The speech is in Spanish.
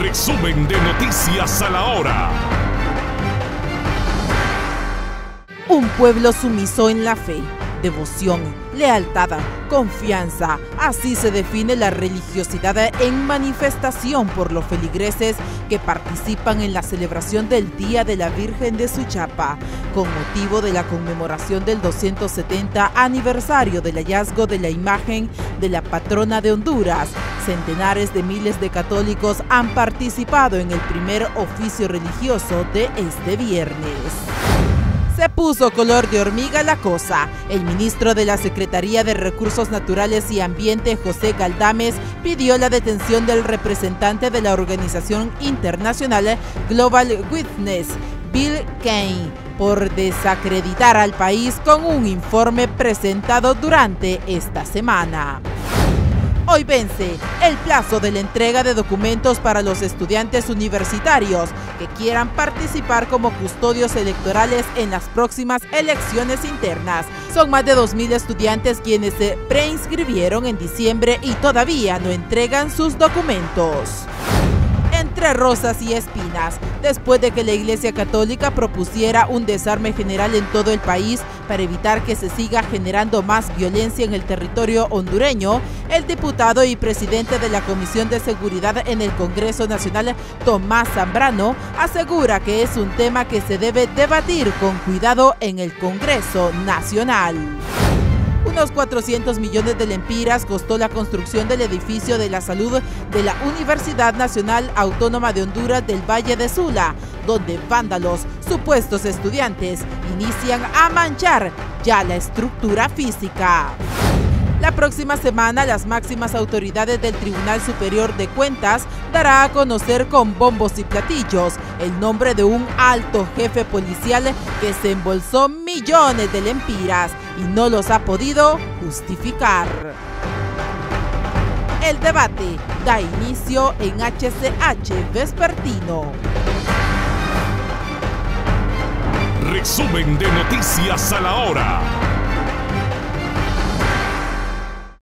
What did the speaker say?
Resumen de Noticias a la Hora. Un pueblo sumiso en la fe, devoción, lealtad, confianza. Así se define la religiosidad en manifestación por los feligreses que participan en la celebración del Día de la Virgen de Suchapa, con motivo de la conmemoración del 270 aniversario del hallazgo de la imagen de la patrona de Honduras. Centenares de miles de católicos han participado en el primer oficio religioso de este viernes. Se puso color de hormiga la cosa. El ministro de la Secretaría de Recursos Naturales y Ambiente, José Galdames, pidió la detención del representante de la organización internacional Global Witness, Bill Kane, por desacreditar al país con un informe presentado durante esta semana. Hoy vence el plazo de la entrega de documentos para los estudiantes universitarios que quieran participar como custodios electorales en las próximas elecciones internas. Son más de 2.000 estudiantes quienes se preinscribieron en diciembre y todavía no entregan sus documentos entre rosas y espinas, después de que la Iglesia Católica propusiera un desarme general en todo el país para evitar que se siga generando más violencia en el territorio hondureño, el diputado y presidente de la Comisión de Seguridad en el Congreso Nacional, Tomás Zambrano, asegura que es un tema que se debe debatir con cuidado en el Congreso Nacional. Unos 400 millones de lempiras costó la construcción del edificio de la salud de la Universidad Nacional Autónoma de Honduras del Valle de Sula, donde vándalos, supuestos estudiantes, inician a manchar ya la estructura física. La próxima semana, las máximas autoridades del Tribunal Superior de Cuentas dará a conocer con bombos y platillos el nombre de un alto jefe policial que se embolsó millones de lempiras y no los ha podido justificar. El debate da inicio en HCH Vespertino. Resumen de Noticias a la Hora.